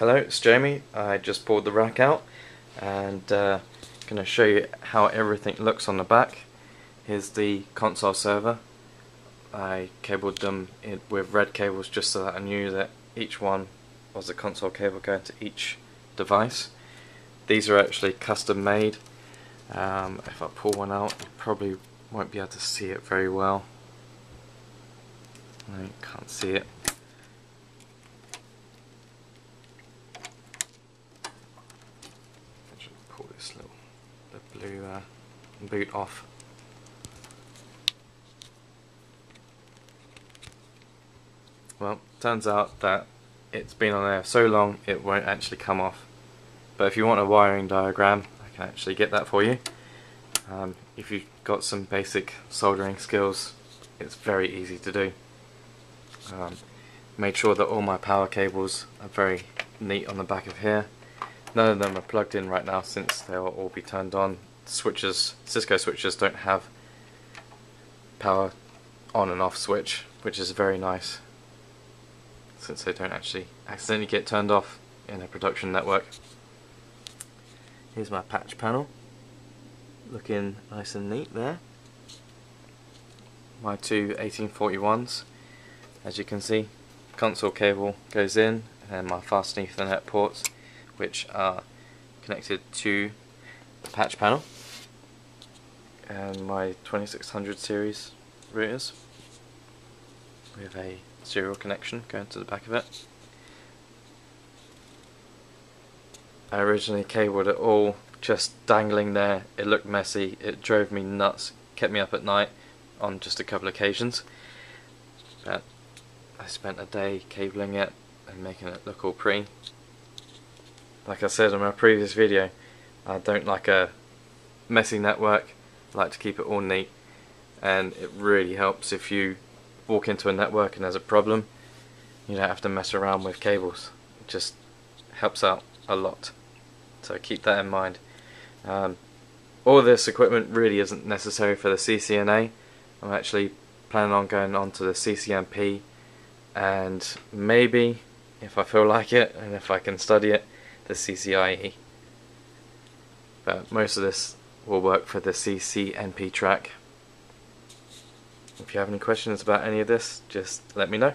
Hello, it's Jamie. I just pulled the rack out and uh, going to show you how everything looks on the back. Here's the console server. I cabled them with red cables just so that I knew that each one was a console cable going to each device. These are actually custom made. Um, if I pull one out, you probably won't be able to see it very well. I can't see it. pull this little blue uh, boot off. Well, turns out that it's been on there so long it won't actually come off. But if you want a wiring diagram, I can actually get that for you. Um, if you've got some basic soldering skills, it's very easy to do. Um, made sure that all my power cables are very neat on the back of here. None of them are plugged in right now since they'll all be turned on. Switches, Cisco switches don't have power on and off switch, which is very nice since they don't actually accidentally get turned off in a production network. Here's my patch panel, looking nice and neat there. My two 1841s, as you can see, console cable goes in and my fast ethernet ports which are connected to the patch panel. And my 2600 series routers. With a serial connection going to the back of it. I originally cabled it all just dangling there, it looked messy, it drove me nuts, kept me up at night on just a couple of occasions. But I spent a day cabling it and making it look all pretty like I said in my previous video, I don't like a messy network, I like to keep it all neat and it really helps if you walk into a network and there's a problem, you don't have to mess around with cables. It just helps out a lot. So keep that in mind. Um, all this equipment really isn't necessary for the CCNA. I'm actually planning on going on to the CCNP and maybe if I feel like it and if I can study it the CCIE. But most of this will work for the CCNP track. If you have any questions about any of this, just let me know.